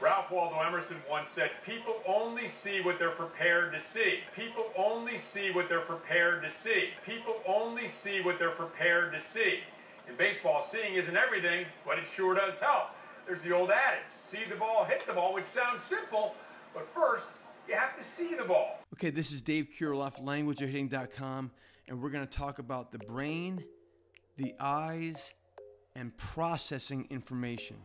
Ralph Waldo Emerson once said, People only see what they're prepared to see. People only see what they're prepared to see. People only see what they're prepared to see. In baseball, seeing isn't everything, but it sure does help. There's the old adage see the ball, hit the ball, which sounds simple, but first, you have to see the ball. Okay, this is Dave Kirilloff, languageofhitting.com, and we're going to talk about the brain, the eyes, and processing information.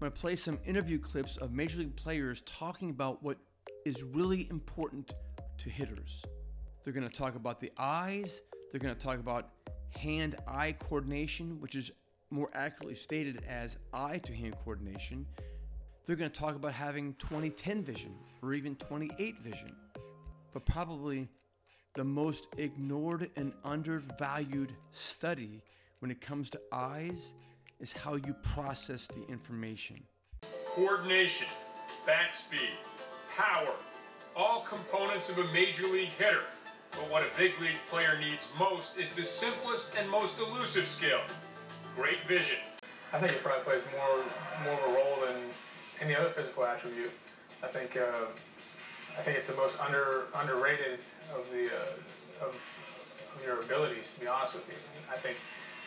I'm going to play some interview clips of major league players talking about what is really important to hitters. They're going to talk about the eyes, they're going to talk about hand eye coordination, which is more accurately stated as eye to hand coordination. They're going to talk about having 2010 vision or even 28 vision. But probably the most ignored and undervalued study when it comes to eyes is how you process the information. Coordination, bat speed, power, all components of a major league hitter. But what a big league player needs most is the simplest and most elusive skill great vision. I think it probably plays more more of a role than any other physical attribute. I think uh, I think it's the most under underrated of the uh, of, of your abilities. To be honest with you, I think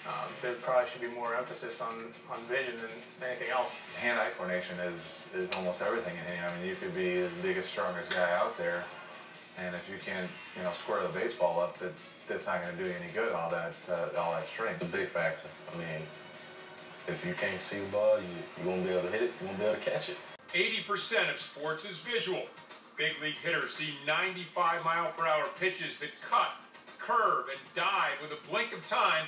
um, there probably should be more emphasis on, on vision than anything else. Hand-eye coordination is, is almost everything in hitting. I mean, you could be the biggest, strongest guy out there, and if you can't, you know, square the baseball up, that that's not going to do you any good. All that, uh, all that strength. It's a big factor. I mean, if you can't see the ball, you, you won't be able to hit it. You won't be able to catch it. 80% of sports is visual. Big league hitters see 95 mile per hour pitches that cut, curve, and dive with a blink of time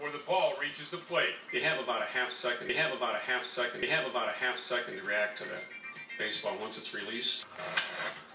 before the ball reaches the plate. You have about a half second. You have about a half second. You have about a half second to react to that baseball once it's released.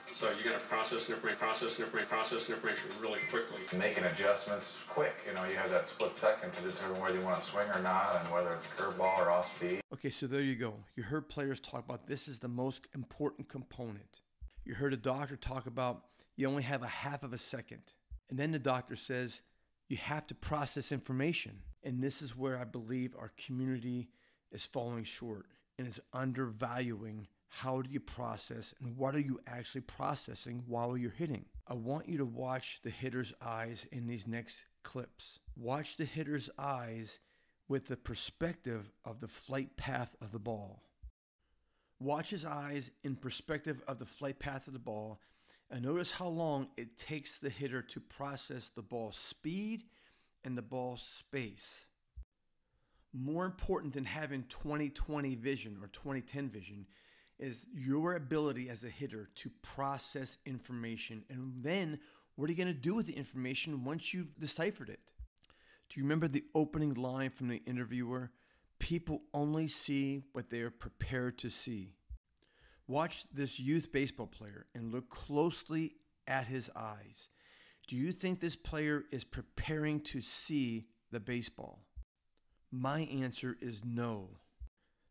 So you got to process information, process information, process information really quickly. Making adjustments quick. You know, you have that split second to determine whether you want to swing or not, and whether it's a curveball or off speed. Okay, so there you go. You heard players talk about this is the most important component. You heard a doctor talk about you only have a half of a second. And then the doctor says you have to process information. And this is where I believe our community is falling short and is undervaluing how do you process and what are you actually processing while you're hitting. I want you to watch the hitter's eyes in these next clips. Watch the hitter's eyes with the perspective of the flight path of the ball. Watch his eyes in perspective of the flight path of the ball and notice how long it takes the hitter to process the ball speed and the ball space. More important than having 2020 vision or 2010 vision is your ability as a hitter to process information. And then what are you going to do with the information once you've deciphered it? Do you remember the opening line from the interviewer? People only see what they are prepared to see. Watch this youth baseball player and look closely at his eyes. Do you think this player is preparing to see the baseball? My answer is no.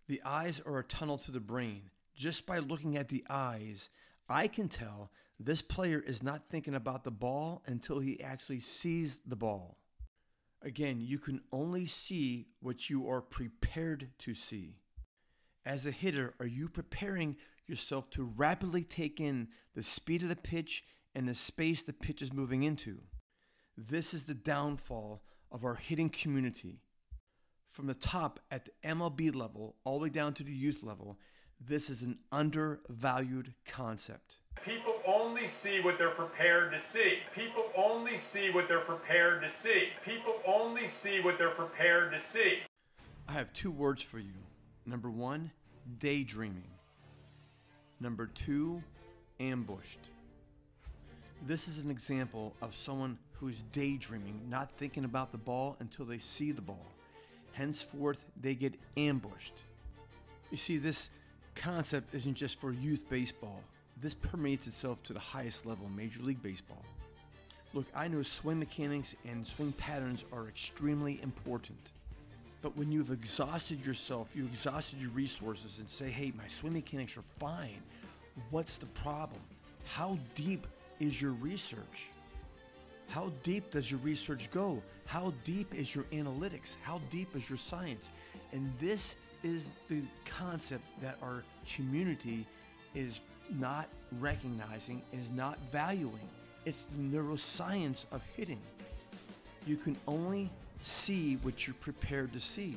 The eyes are a tunnel to the brain. Just by looking at the eyes, I can tell this player is not thinking about the ball until he actually sees the ball. Again, you can only see what you are prepared to see. As a hitter, are you preparing yourself to rapidly take in the speed of the pitch and the space the pitch is moving into? This is the downfall of our hitting community. From the top at the MLB level all the way down to the youth level, this is an undervalued concept. People only see what they're prepared to see. People only see what they're prepared to see. People only see what they're prepared to see. I have two words for you. Number one, daydreaming. Number two, ambushed. This is an example of someone who is daydreaming, not thinking about the ball until they see the ball. Henceforth, they get ambushed. You see, this concept isn't just for youth baseball. This permeates itself to the highest level in Major League Baseball. Look, I know swing mechanics and swing patterns are extremely important. But when you've exhausted yourself, you exhausted your resources and say, hey, my swing mechanics are fine, what's the problem? How deep is your research? How deep does your research go? How deep is your analytics? How deep is your science? And this is the concept that our community is not recognizing, is not valuing. It's the neuroscience of hitting. You can only see what you're prepared to see.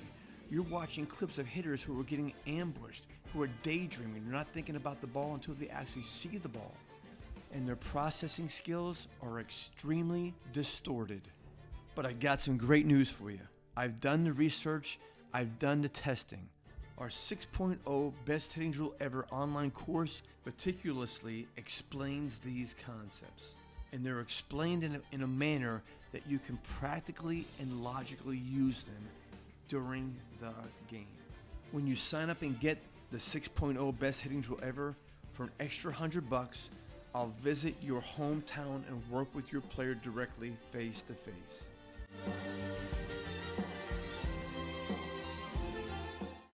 You're watching clips of hitters who are getting ambushed, who are daydreaming. They're not thinking about the ball until they actually see the ball. And their processing skills are extremely distorted. But I got some great news for you. I've done the research, I've done the testing. Our 6.0 Best Hitting Drill Ever online course meticulously explains these concepts. And they're explained in a, in a manner that you can practically and logically use them during the game. When you sign up and get the 6.0 Best Hitting Drill Ever for an extra 100 bucks, I'll visit your hometown and work with your player directly face to face.